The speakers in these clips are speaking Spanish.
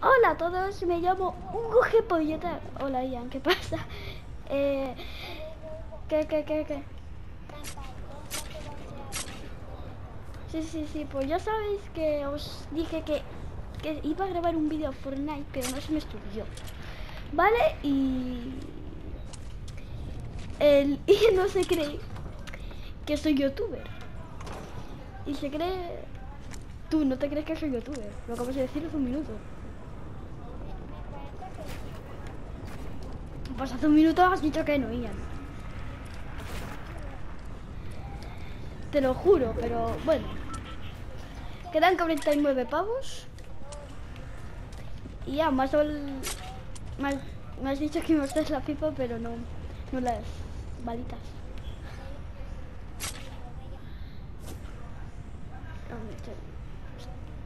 Hola a todos, me llamo Hugo G. Polleta. Hola Ian, ¿qué pasa? Eh, ¿Qué, qué, qué, qué? Sí, sí, sí, pues ya sabéis que os dije que, que iba a grabar un vídeo Fortnite, pero no se me estudió. ¿Vale? Y... El Ian no se cree que soy youtuber. Y se cree... Tú no te crees que soy youtuber. Lo acabas de decir hace un minuto. Pues hace un minuto has dicho que no, Ian. Te lo juro, pero bueno. Quedan 49 pavos. Y ya, más. Más, me has dicho que me gustas la pipa, pero no, no las balitas.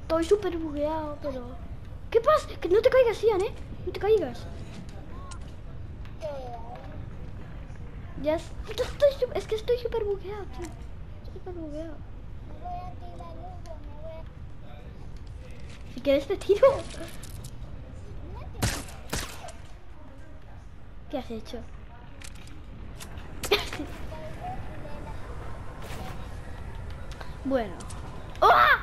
Estoy súper bugueado, pero... ¿Qué pasa? Que no te caigas, Ian, ¿eh? No te caigas. Ya es, estoy, es que estoy súper bugueado, tío. Estoy súper bugueado. Si quieres te tiro. ¿Qué has hecho? bueno. ¡Ah!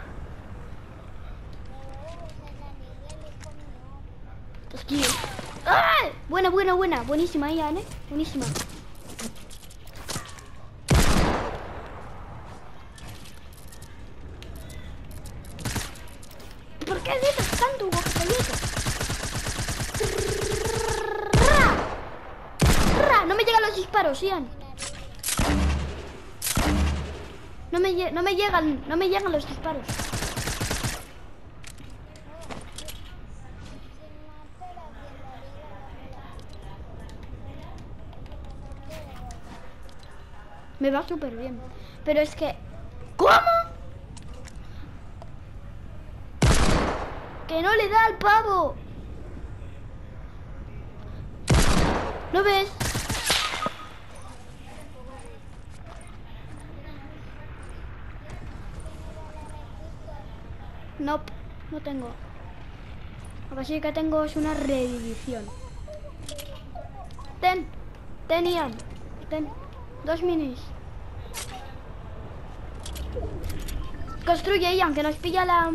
¡Ay! Buena, buena, buena. Buenísima, Ian, ¿eh? Buenísima. ¿Por qué dices tanto, Hugo No me llegan los disparos, Ian. No me, no me llegan, no me llegan los disparos. Me va súper bien. Pero es que... ¿Cómo? Que no le da al pavo. ¿Lo ves? No, no tengo. Lo que sí que tengo es una reedición. Ten, tenían, ten. Dos minis. Construye, Ian, que nos pilla la,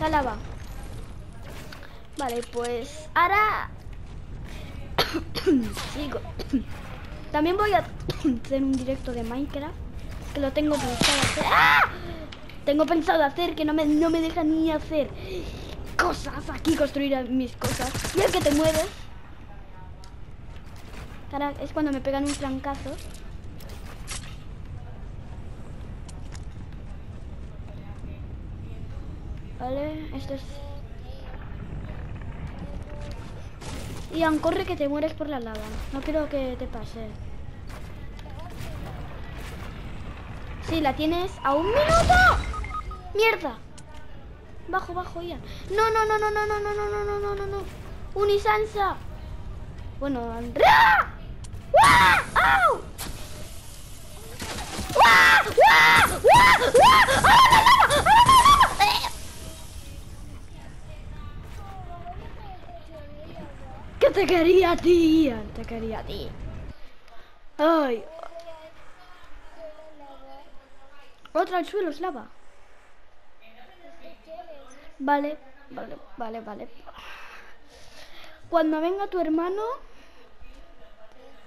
la lava. Vale, pues ahora... Sigo. También voy a hacer un directo de Minecraft. Que lo tengo pensado hacer. ¡Ah! Tengo pensado hacer que no me, no me deja ni hacer cosas aquí, construir mis cosas. Y el que te mueves es cuando me pegan un trancazo. Vale, esto es... Ian, corre que te mueres por la lava. No quiero que te pase. Sí, la tienes a un minuto. ¡Mierda! Bajo, bajo, Ian. No, no, no, no, no, no, no, no, no, no, no, no, no. Unisansa. Bueno, Andrea. ¿Qué te quería a ti, Te quería a ti. Ay. Otra al suelo es lava. Vale, vale, vale, vale. Cuando venga tu hermano,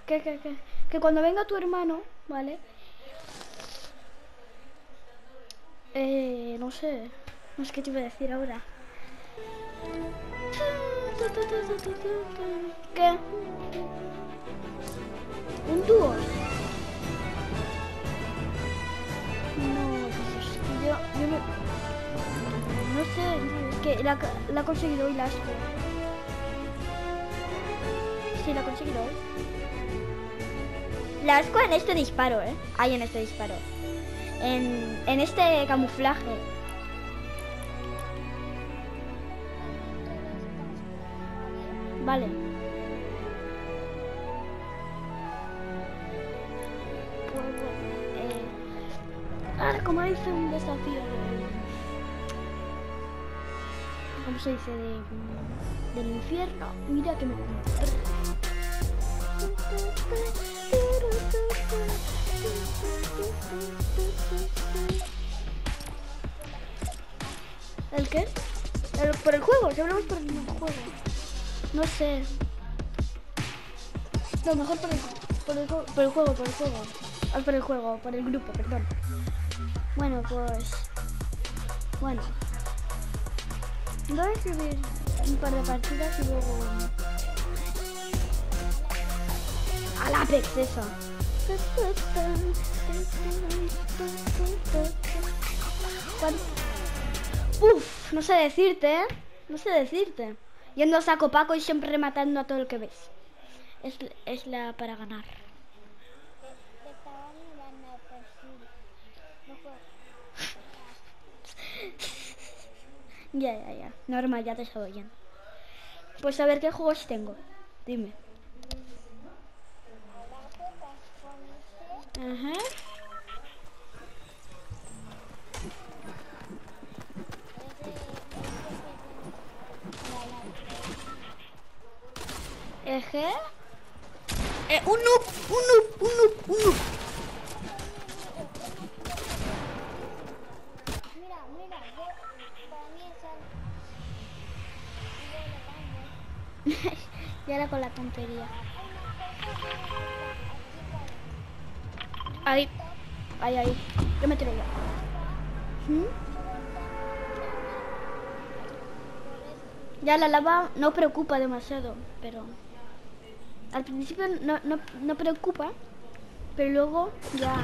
que, que, que, que cuando venga tu hermano, ¿vale? Eh, no sé. No sé qué te iba a decir ahora. ¿Qué? ¿Un dúo? Que la, ha conseguido hoy la asco. Sí, la ha conseguido hoy. La asco en este disparo, ¿eh? Hay en este disparo. En, en este camuflaje. Vale. Pues bueno, eh, ah, como dice un desafío de... ¿Cómo se dice? De, del infierno. Mira que me. ¿El qué? El- por el juego, si hablamos por el juego. No sé. No, mejor por el, por el, por el juego, por el juego. Ah, por el juego, por el grupo, perdón. Bueno, pues... Bueno. Voy a escribir un par de partidas y luego... Al Apex, eso. ¿Cuán- Uf, no sé decirte, ¿eh? No sé decirte. Yendo a saco paco y siempre rematando a todo el que ves. Es, es la para ganar. Te estaba mirando el perfil. No juego. Ya, ya, ya. Normal, ya te estoy oyendo. Pues a ver qué juegos tengo. Dime. Ajá. Eje. Eh, un noob, un noob. Y ahora con la tontería. Ahí. Ahí, ahí. Yo me tiro ya. ¿Mm? Ya la lava no preocupa demasiado, pero al principio no, no, no preocupa, pero luego ya.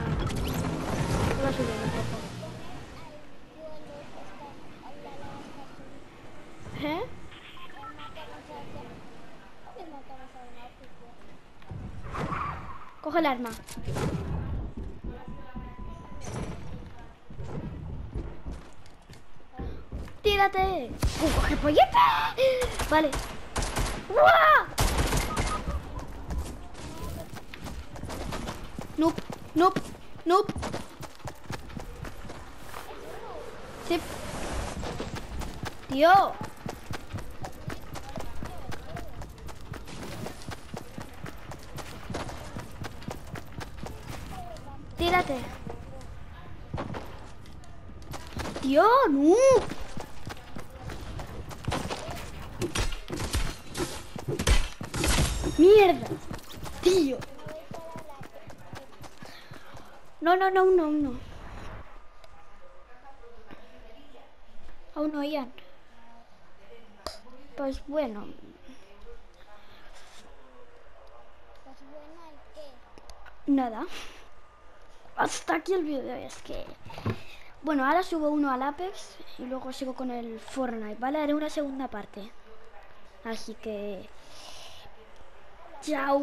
¿Eh? Coge el arma. ¡Tírate! ¡Uh, coge polleta! Vale. ¡Uah! Noob, noob, noob. Sí. Tío. Tírate. Tío, no. Mierda. Tío. No, no, no, no, no. Aún no, Ian. Pues bueno, Pues bueno, ¿y qué? nada. Hasta aquí el vídeo. Es que... Bueno, ahora subo uno al Apex y luego sigo con el Fortnite, ¿vale? Haré una segunda parte. Así que... Chao.